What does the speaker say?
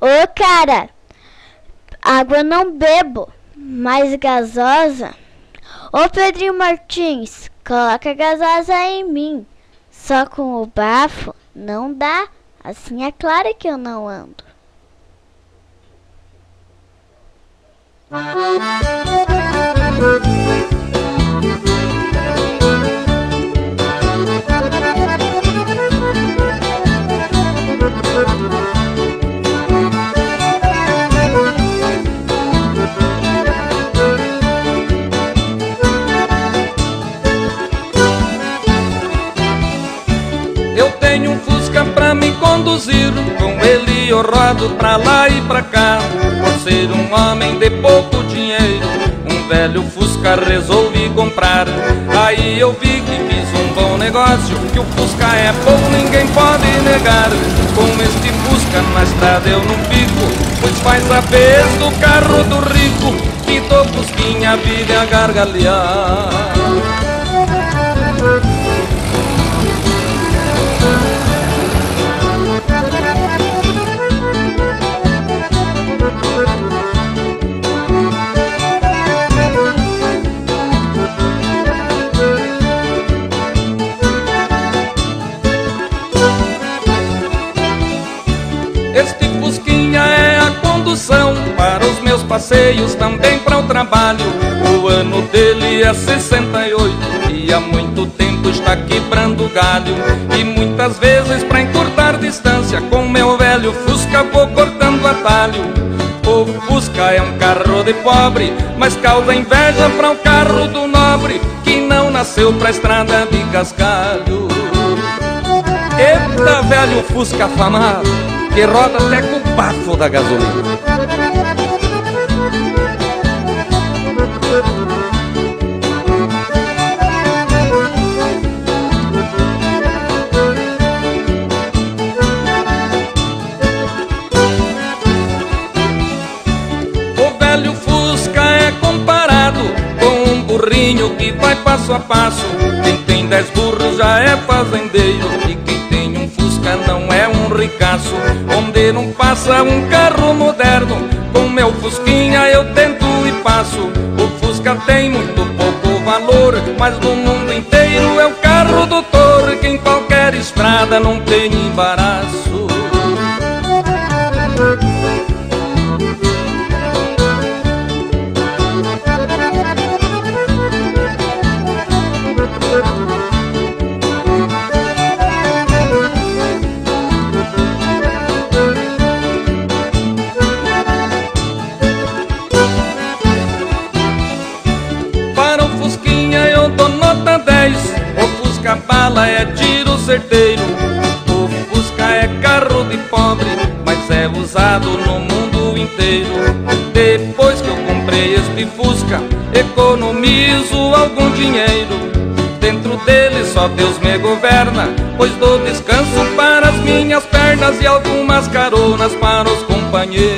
Ô cara, água não bebo, mais gasosa. Ô Pedrinho Martins, coloca gasosa em mim. Só com o bafo não dá, assim é claro que eu não ando. Rodo pra lá e pra cá. Por ser um homem de pouco dinheiro Um velho Fusca resolvi comprar. Aí eu vi que fiz um bom negócio Que o Fusca é bom, ninguém pode negar. Com este Fusca na estrada eu não fico Pois faz a vez do carro do rico Que do Fusquinha vive a gargalhar condução para os meus passeios, também para o trabalho. O ano dele é 68 e há muito tempo está quebrando galho. E muitas vezes, para encurtar distância, com meu velho Fusca vou cortando atalho. O Fusca é um carro de pobre, mas causa inveja para o carro do nobre que não nasceu pra estrada de cascalho. Eita, velho Fusca afamado, que roda até com o bafo da gasolina. O velho Fusca é comparado com um burrinho que vai passo a passo. Quem tem dez burros já é fazendeiro e quem tem um Fusca não é um ricaço. Não passa um carro moderno, com meu Fusquinha eu tento e passo. O Fusca tem muito pouco valor, mas no mundo inteiro é o carro do touro que em qualquer estrada não tem embaraço. Inteiro. Depois que eu comprei este Fusca Economizo algum dinheiro. Dentro dele só Deus me governa Pois dou descanso para as minhas pernas E algumas caronas para os companheiros